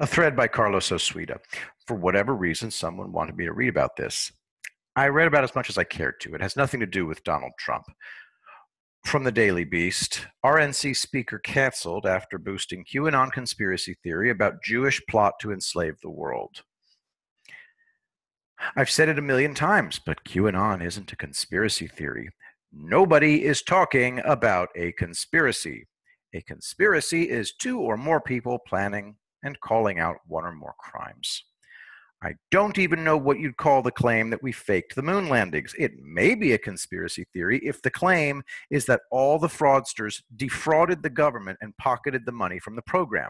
A thread by Carlos Osweda. For whatever reason, someone wanted me to read about this. I read about as much as I cared to. It has nothing to do with Donald Trump. From the Daily Beast, RNC speaker canceled after boosting QAnon conspiracy theory about Jewish plot to enslave the world. I've said it a million times, but QAnon isn't a conspiracy theory. Nobody is talking about a conspiracy. A conspiracy is two or more people planning and calling out one or more crimes. I don't even know what you'd call the claim that we faked the moon landings. It may be a conspiracy theory if the claim is that all the fraudsters defrauded the government and pocketed the money from the program.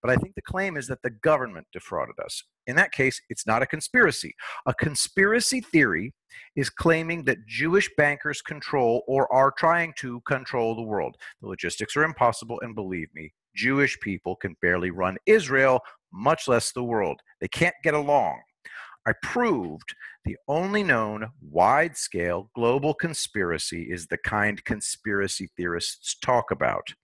But I think the claim is that the government defrauded us. In that case, it's not a conspiracy. A conspiracy theory is claiming that Jewish bankers control or are trying to control the world. The logistics are impossible, and believe me, Jewish people can barely run Israel, much less the world. They can't get along. I proved the only known wide scale global conspiracy is the kind conspiracy theorists talk about.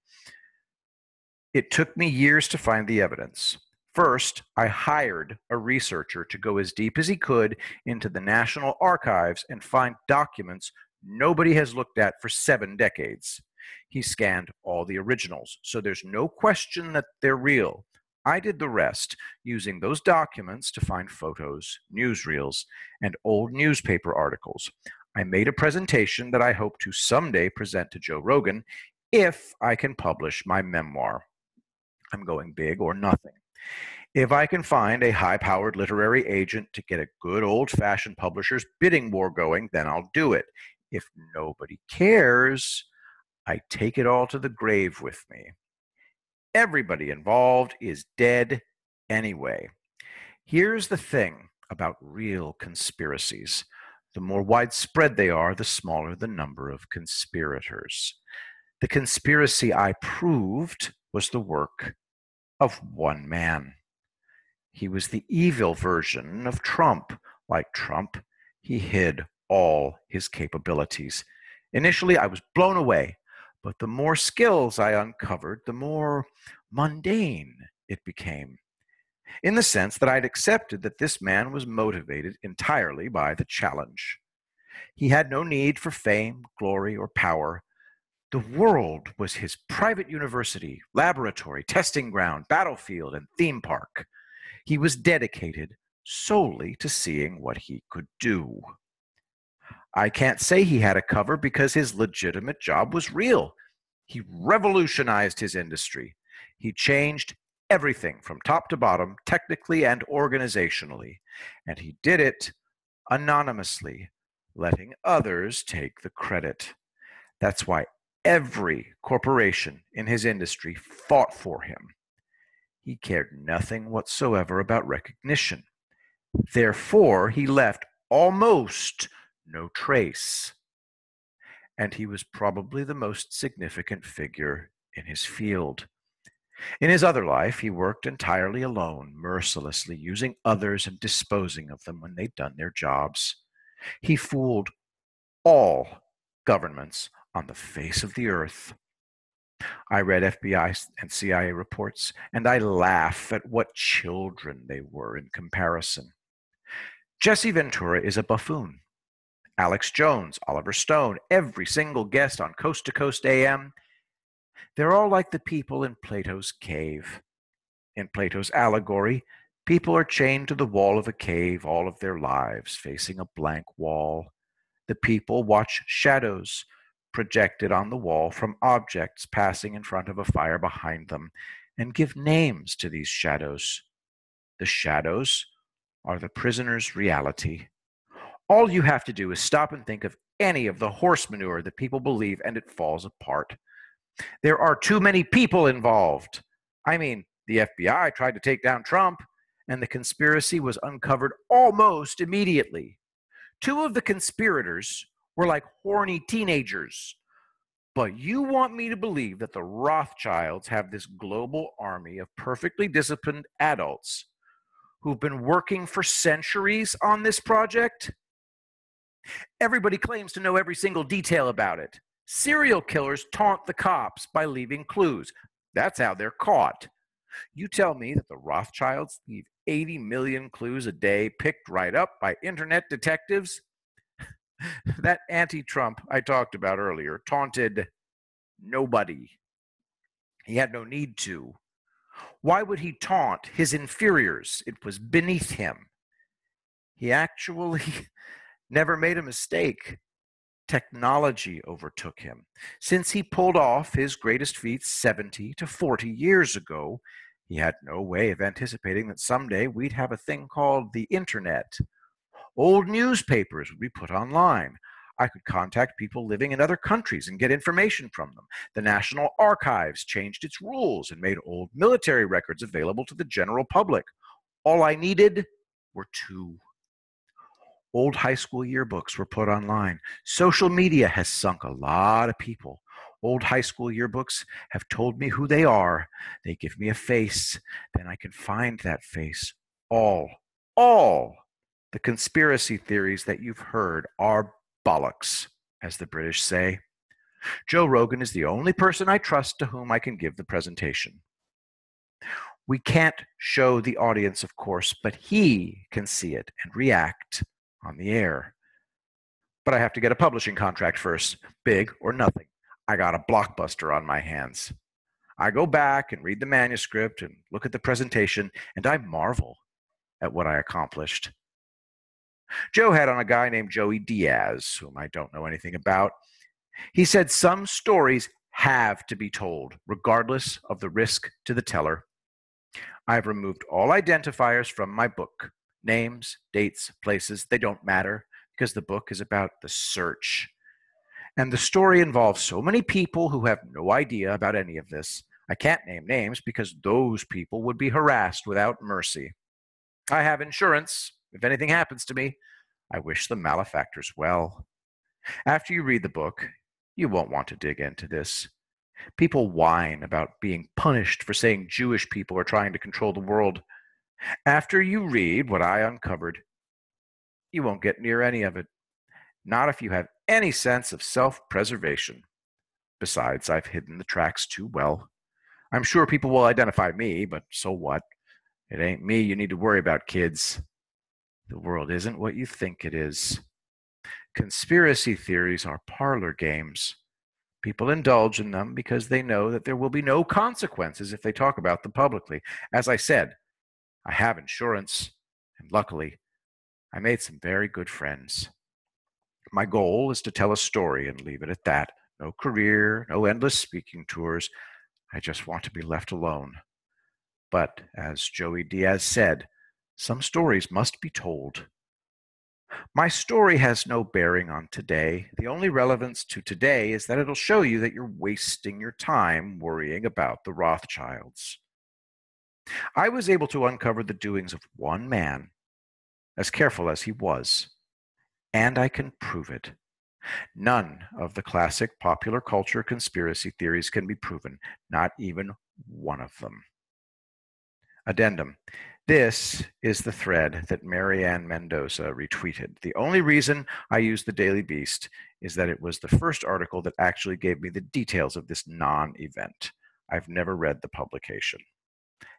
It took me years to find the evidence. First, I hired a researcher to go as deep as he could into the National Archives and find documents nobody has looked at for seven decades. He scanned all the originals, so there's no question that they're real. I did the rest using those documents to find photos, newsreels, and old newspaper articles. I made a presentation that I hope to someday present to Joe Rogan if I can publish my memoir. I'm going big or nothing. If I can find a high powered literary agent to get a good old fashioned publisher's bidding war going, then I'll do it. If nobody cares, I take it all to the grave with me. Everybody involved is dead anyway. Here's the thing about real conspiracies the more widespread they are, the smaller the number of conspirators. The conspiracy I proved was the work of one man. He was the evil version of Trump. Like Trump, he hid all his capabilities. Initially, I was blown away, but the more skills I uncovered, the more mundane it became. In the sense that I'd accepted that this man was motivated entirely by the challenge. He had no need for fame, glory, or power the world was his private university, laboratory, testing ground, battlefield, and theme park. He was dedicated solely to seeing what he could do. I can't say he had a cover because his legitimate job was real. He revolutionized his industry. He changed everything from top to bottom, technically and organizationally. And he did it anonymously, letting others take the credit. That's why Every corporation in his industry fought for him. He cared nothing whatsoever about recognition. Therefore, he left almost no trace. And he was probably the most significant figure in his field. In his other life, he worked entirely alone, mercilessly using others and disposing of them when they'd done their jobs. He fooled all governments on the face of the earth. I read FBI and CIA reports, and I laugh at what children they were in comparison. Jesse Ventura is a buffoon. Alex Jones, Oliver Stone, every single guest on Coast to Coast AM, they're all like the people in Plato's cave. In Plato's allegory, people are chained to the wall of a cave all of their lives, facing a blank wall. The people watch shadows projected on the wall from objects passing in front of a fire behind them and give names to these shadows. The shadows are the prisoner's reality. All you have to do is stop and think of any of the horse manure that people believe, and it falls apart. There are too many people involved. I mean, the FBI tried to take down Trump, and the conspiracy was uncovered almost immediately. Two of the conspirators we're like horny teenagers. But you want me to believe that the Rothschilds have this global army of perfectly disciplined adults who've been working for centuries on this project? Everybody claims to know every single detail about it. Serial killers taunt the cops by leaving clues. That's how they're caught. You tell me that the Rothschilds leave 80 million clues a day picked right up by internet detectives? that anti Trump I talked about earlier taunted nobody. He had no need to. Why would he taunt his inferiors? It was beneath him. He actually never made a mistake. Technology overtook him. Since he pulled off his greatest feats 70 to 40 years ago, he had no way of anticipating that someday we'd have a thing called the internet. Old newspapers would be put online. I could contact people living in other countries and get information from them. The National Archives changed its rules and made old military records available to the general public. All I needed were two. Old high school yearbooks were put online. Social media has sunk a lot of people. Old high school yearbooks have told me who they are. They give me a face. Then I can find that face. All, all the conspiracy theories that you've heard are bollocks, as the British say. Joe Rogan is the only person I trust to whom I can give the presentation. We can't show the audience, of course, but he can see it and react on the air. But I have to get a publishing contract first, big or nothing. I got a blockbuster on my hands. I go back and read the manuscript and look at the presentation, and I marvel at what I accomplished. Joe had on a guy named Joey Diaz, whom I don't know anything about. He said some stories have to be told, regardless of the risk to the teller. I've removed all identifiers from my book names, dates, places, they don't matter because the book is about the search. And the story involves so many people who have no idea about any of this. I can't name names because those people would be harassed without mercy. I have insurance, if anything happens to me, I wish the malefactors well. After you read the book, you won't want to dig into this. People whine about being punished for saying Jewish people are trying to control the world. After you read what I uncovered, you won't get near any of it. Not if you have any sense of self preservation. Besides, I've hidden the tracks too well. I'm sure people will identify me, but so what? It ain't me you need to worry about, kids. The world isn't what you think it is. Conspiracy theories are parlor games. People indulge in them because they know that there will be no consequences if they talk about them publicly. As I said, I have insurance, and luckily, I made some very good friends. My goal is to tell a story and leave it at that. No career, no endless speaking tours. I just want to be left alone. But as Joey Diaz said, some stories must be told. My story has no bearing on today. The only relevance to today is that it'll show you that you're wasting your time worrying about the Rothschilds. I was able to uncover the doings of one man, as careful as he was, and I can prove it. None of the classic popular culture conspiracy theories can be proven, not even one of them. Addendum this is the thread that Marianne Mendoza retweeted. The only reason I used the Daily Beast is that it was the first article that actually gave me the details of this non event. I've never read the publication.